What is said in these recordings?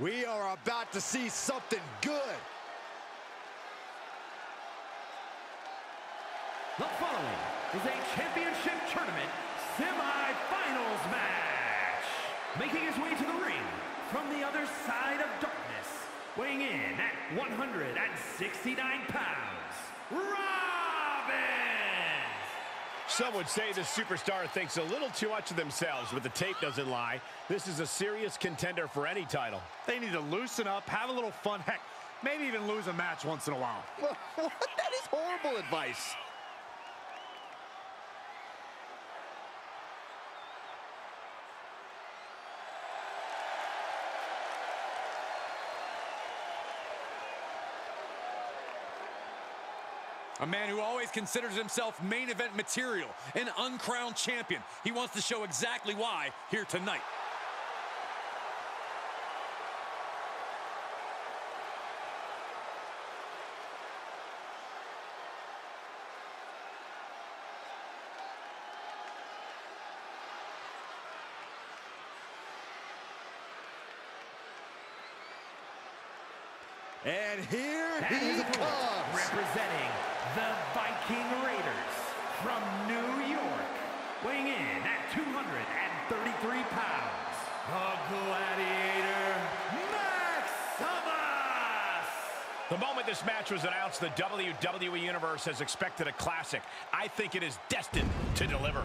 We are about to see something good. The following is a championship tournament semifinals match. Making his way to the ring from the other side of darkness, weighing in at 169 pounds, Robbins! Some would say the superstar thinks a little too much of themselves, but the tape doesn't lie. This is a serious contender for any title. They need to loosen up, have a little fun, heck, maybe even lose a match once in a while. that is horrible advice. A man who always considers himself main event material, an uncrowned champion. He wants to show exactly why here tonight. And here And he comes. representing the Viking Raiders from New York, weighing in at 233 pounds, the Gladiator, Maximus! The moment this match was announced, the WWE Universe has expected a classic. I think it is destined to deliver.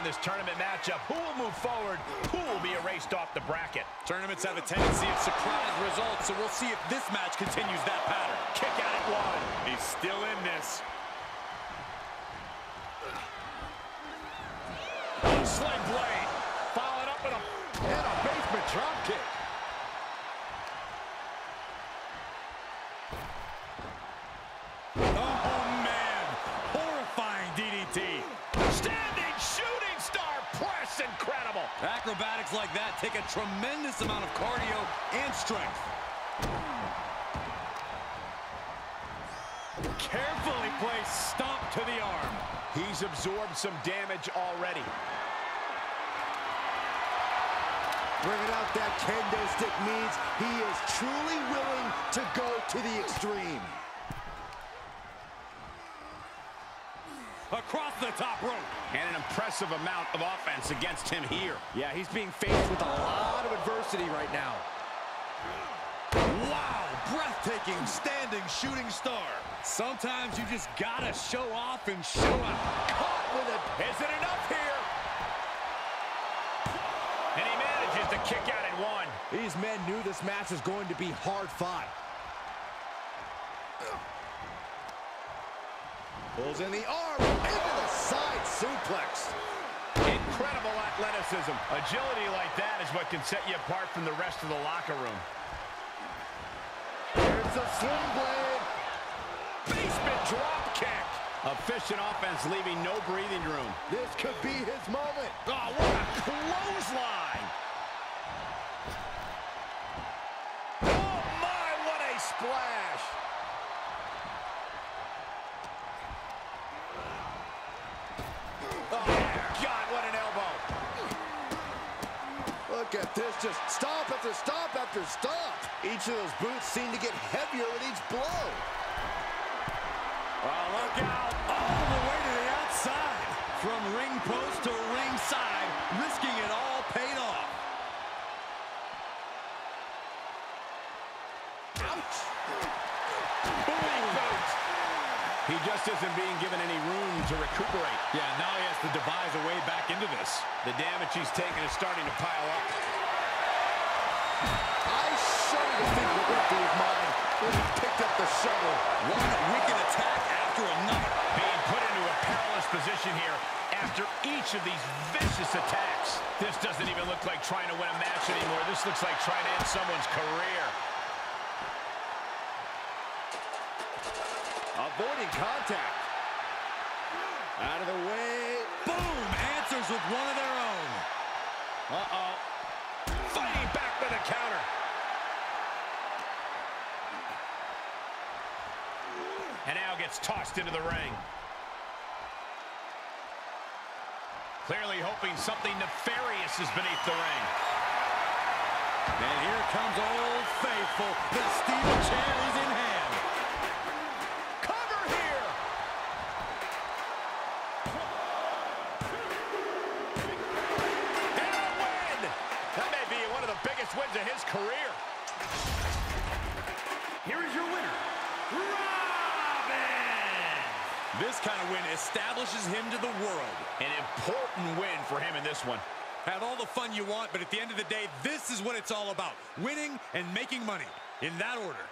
in this tournament matchup. Who will move forward? Who will be erased off the bracket? Tournaments have a tendency of surprise results, so we'll see if this match continues that pattern. Kick out at one. He's still in this. Sling blade. Acrobatics like that take a tremendous amount of cardio and strength. Carefully placed stomp to the arm. He's absorbed some damage already. Bringing out that kendo stick means he is truly willing to go to the extreme. Across the top rope. And an impressive amount of offense against him here. Yeah, he's being faced with a lot of adversity right now. Wow, breathtaking standing shooting star. Sometimes you just gotta show off and show out. Caught with it. Is it enough here? And he manages to kick out at one. These men knew this match was going to be hard fought. Pulls in the arm into the side suplex. Incredible athleticism. Agility like that is what can set you apart from the rest of the locker room. Here's the sling blade. Basement drop kick. Efficient offense leaving no breathing room. This could be his moment. Oh, what a clothesline. Oh, my, what a splash. Oh, God, what an elbow. Look at this, just stop after stop after stop. Each of those boots seem to get heavier with each blow. Oh, look out. All the way to the outside. From ring post to ringside, risking it all paid off. He just isn't being given any room to recuperate. Yeah, now he has to devise a way back into this. The damage he's taken is starting to pile up. I shudder to think what went through his mind when he picked up the shovel. One wicked attack after another. Being put into a perilous position here after each of these vicious attacks. This doesn't even look like trying to win a match anymore. This looks like trying to end someone's career. Avoiding contact. Out of the way. Boom! Answers with one of their own. Uh-oh. Fighting back with a counter. And now gets tossed into the ring. Clearly hoping something nefarious is beneath the ring. And here comes Old Faithful. The steel chair Here is your winner, Robin! This kind of win establishes him to the world. An important win for him in this one. Have all the fun you want, but at the end of the day, this is what it's all about. Winning and making money. In that order.